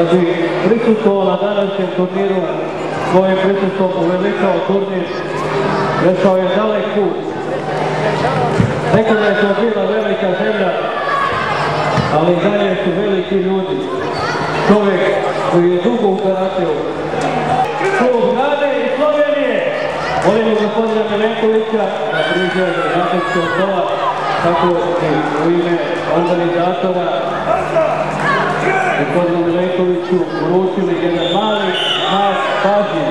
da bi na današnjem turniru svojim prisustvom uvelikao turnir, prešao je dalek put. Nekada je to bila velika zemlja, ali i dalje su veliki ljudi. Čovjek koji je dugo u karateu. Klub Rade i Slovenije. Molimo gospodina Milenkovića da priđe do zakonskog stola kako bi u ime organizatora gospodinu Milenkoviću uručili jedan mali znak pažnje.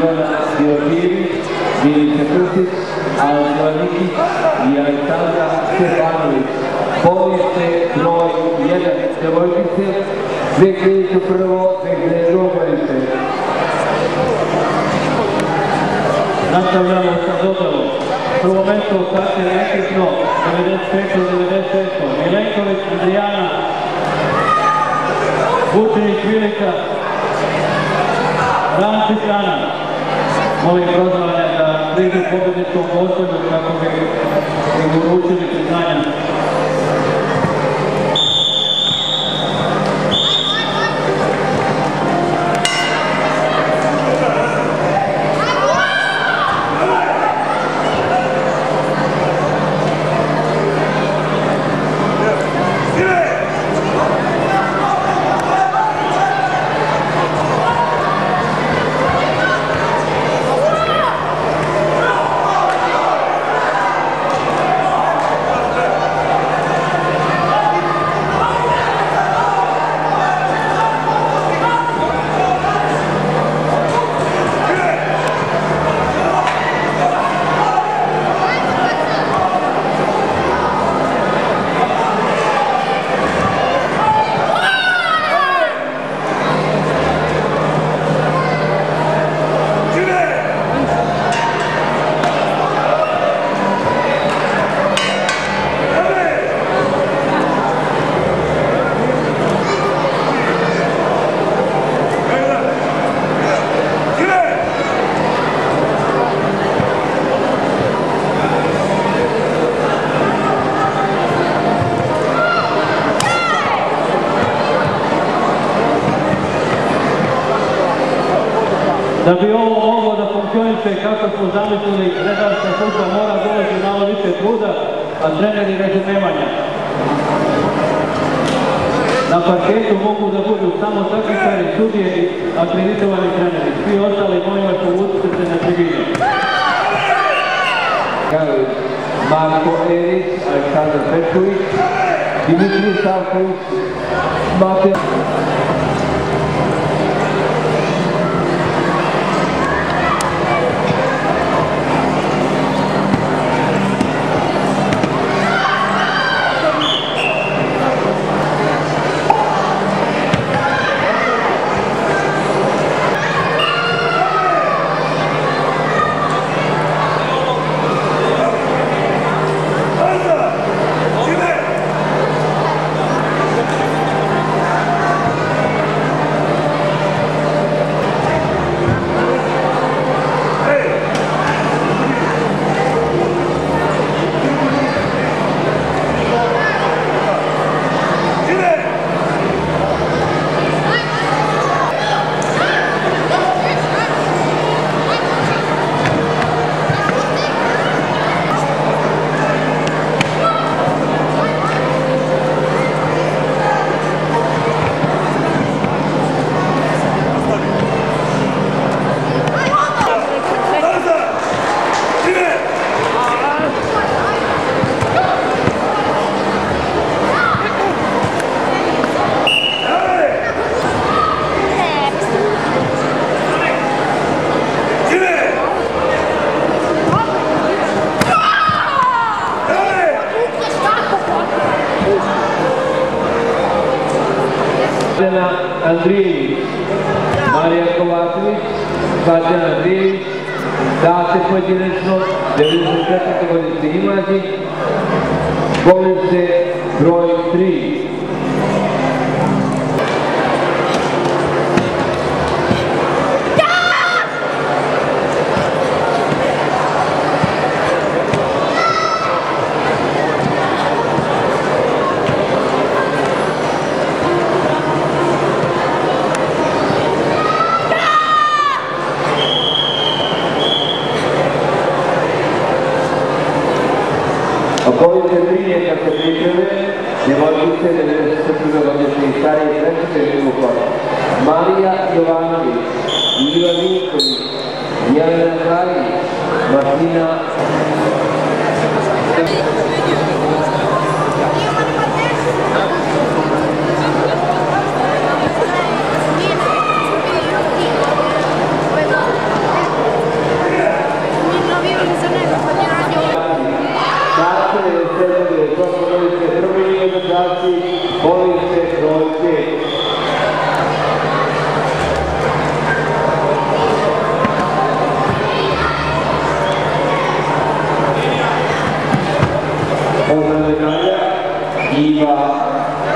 Ivana Diotijević, Milica Krstić, Alžela Nikić i Aleksandra Stefanović. Bonus je broj 1 devojčice 2001. 2002. godine. Nastavljamo sa dodalom. Prvo u rekretno 95-96. Milenković Adriana. Vučinić Vilika. Ramčić Ana. Molim prozvane da priđu pobjedničkom postoju kako bi im uručili priznanja. Funkcioniše kako smo zamislili, redarska služba mora doći malo više truda, a treneri razumevanja. Na parketu mogu da budu samo takmičari, sudije i akreditovani treneri. Svi ostali molim vas povucite se na tribinu. Marko Erić, Aleksandar Petković, Dimitrij Savković, Matija Slađana Andrijević, Marija Kovačević, Slađana Andrijević, date pojedinačno, 94. godište imlađi, bolnice broj 3. Okolice prije kad se pripreme, djevojčice 94. godišnje i starije treće živokon. Marija Jovanović, Iva Vinković, Jelena Klarić, Martina